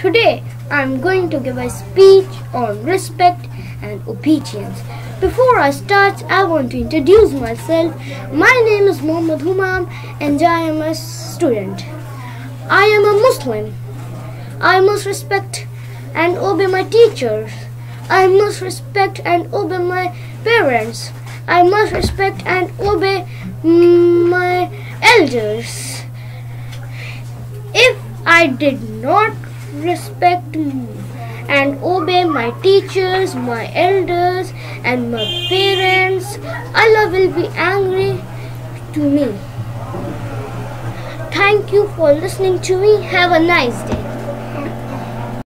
Today I'm going to give a speech on respect and obedience. Before I start, I want to introduce myself. My name is Muhammad Humam and I am a student. I am a Muslim. I must respect and obey my teachers. I must respect and obey my parents. I must respect and obey my elders. If I did not respect me and obey my teachers, my elders, and my parents, Allah will be angry to me. Thank you for listening to me. Have a nice day.